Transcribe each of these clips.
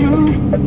yesterday.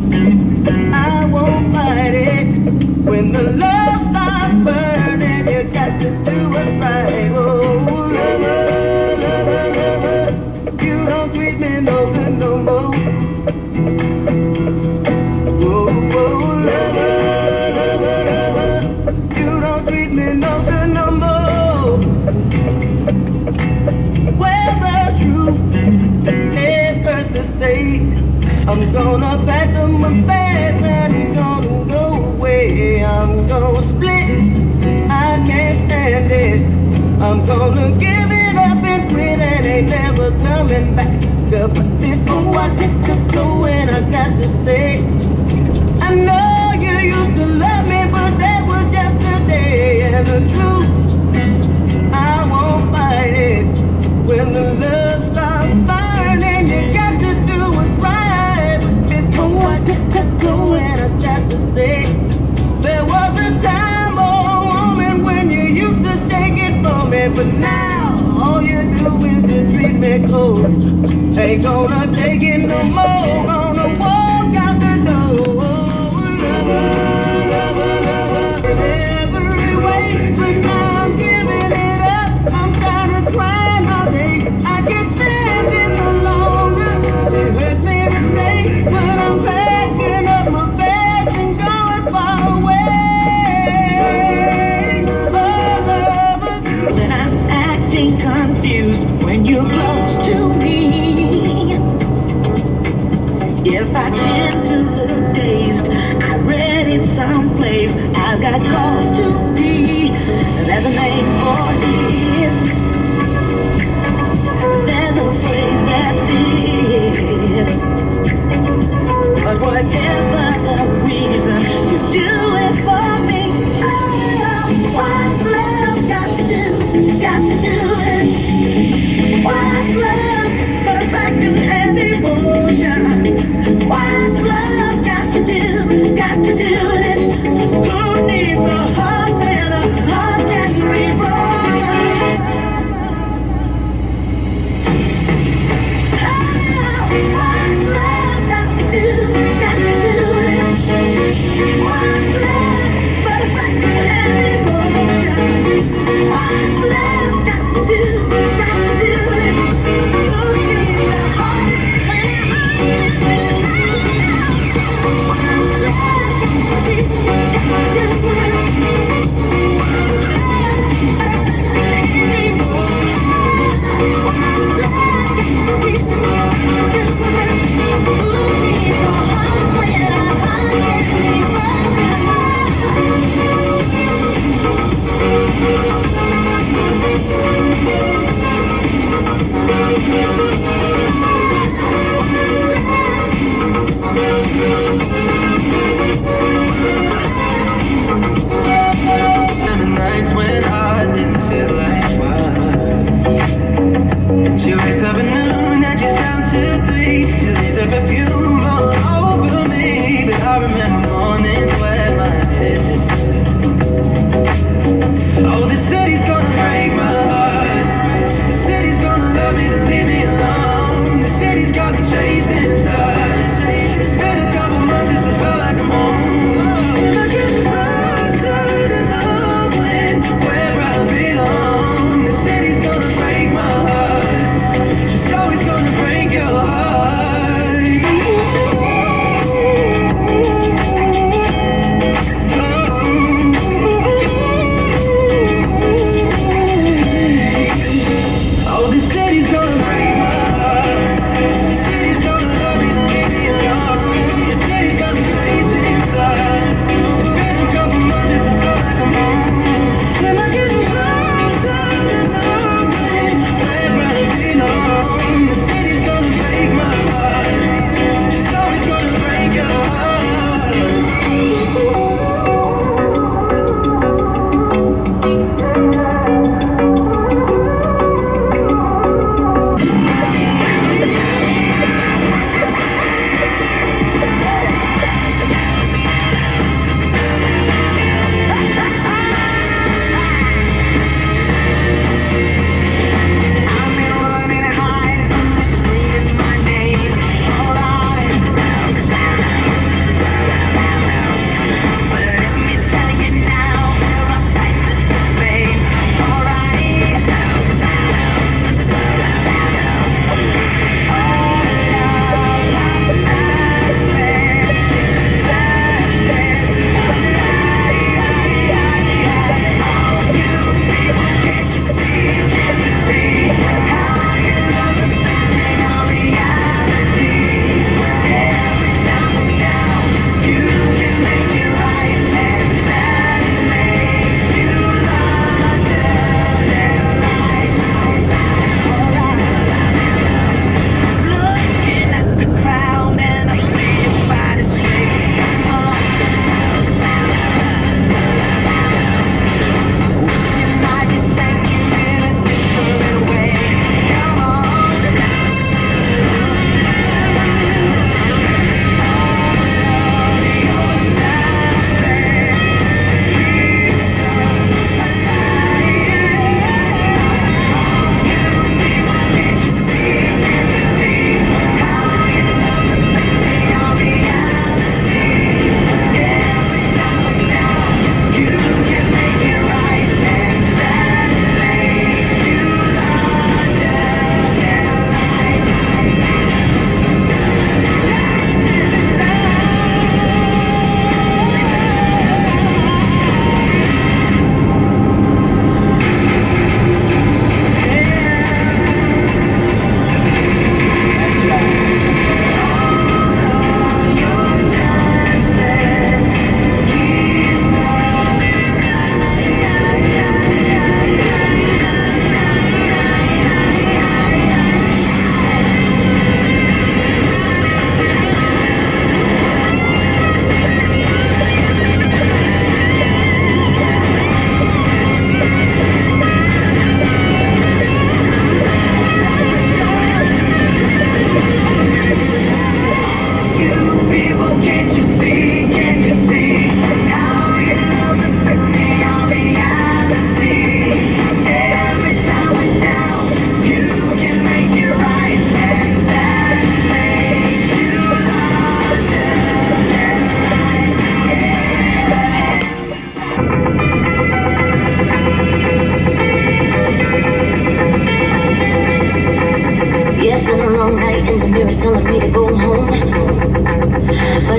Do?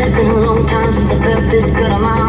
it's been a long time since I felt this good on my own.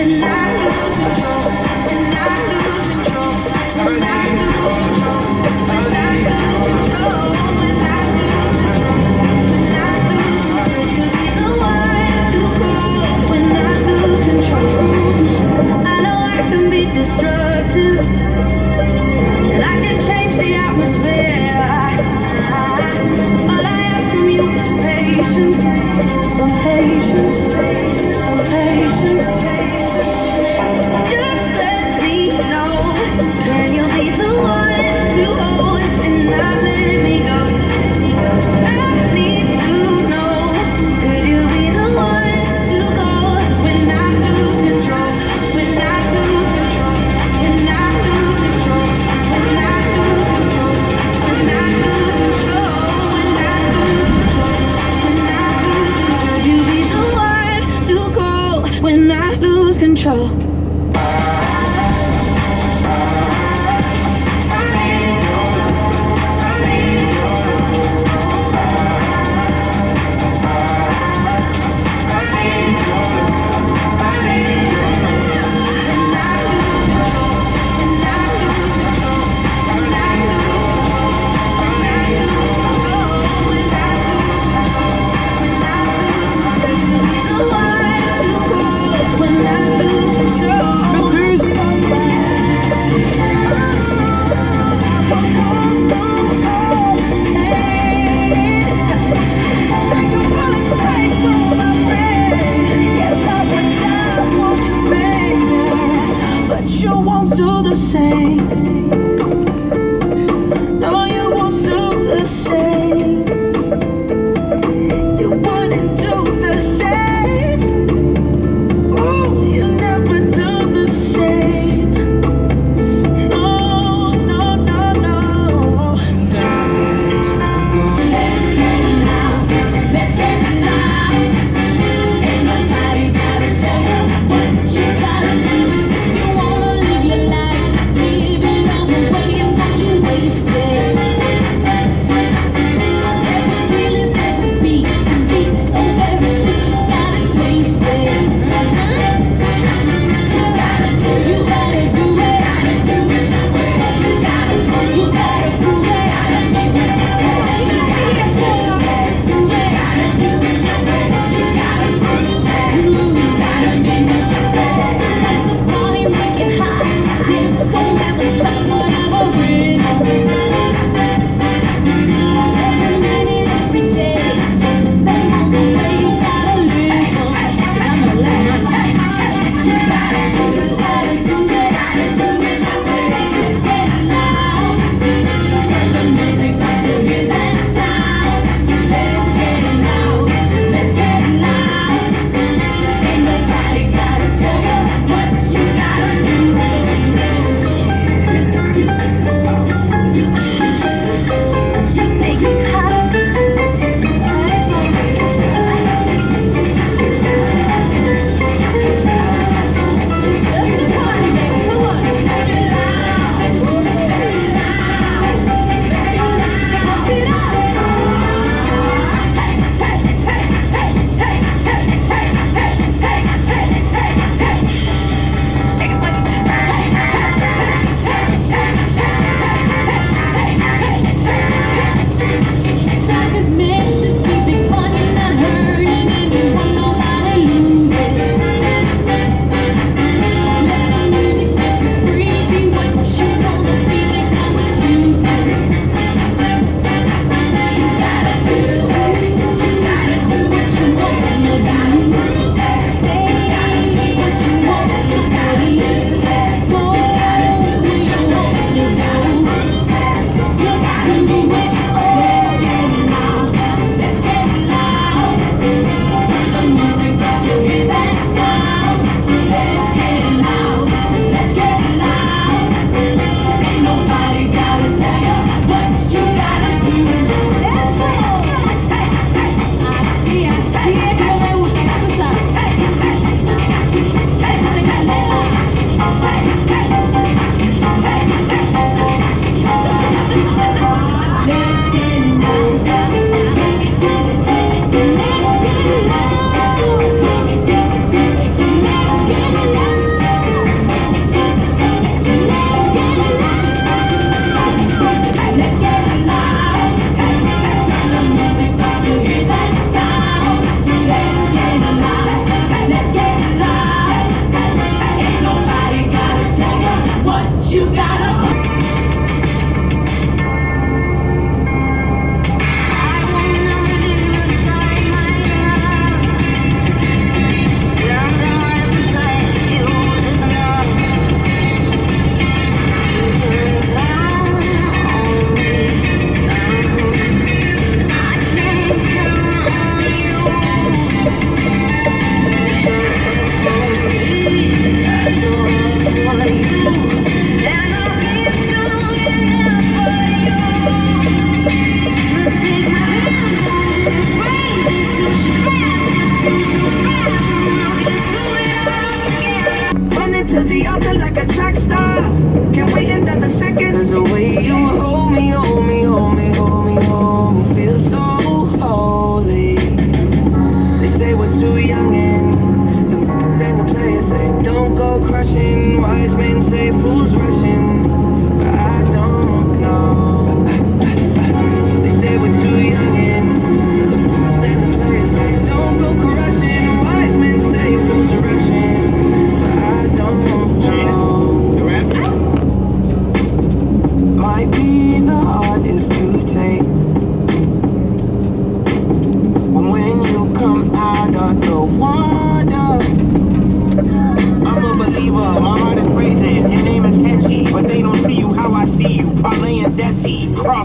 And I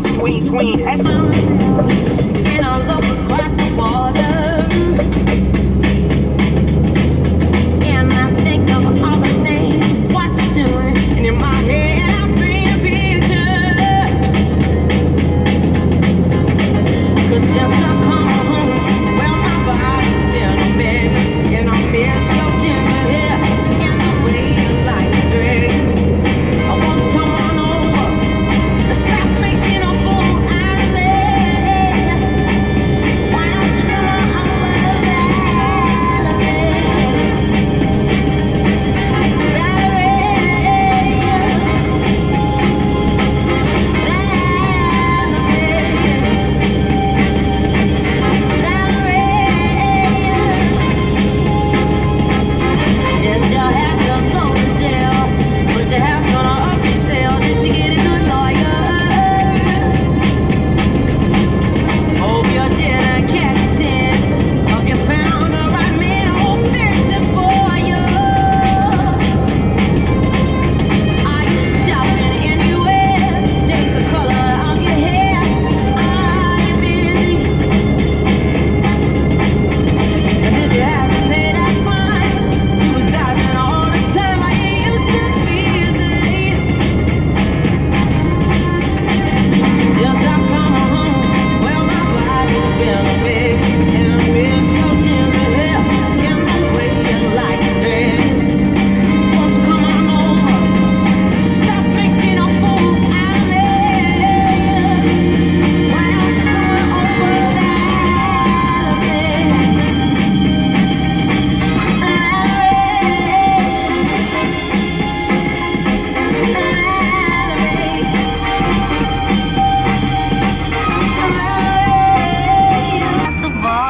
Lassie, cross between tween. And I look across the water.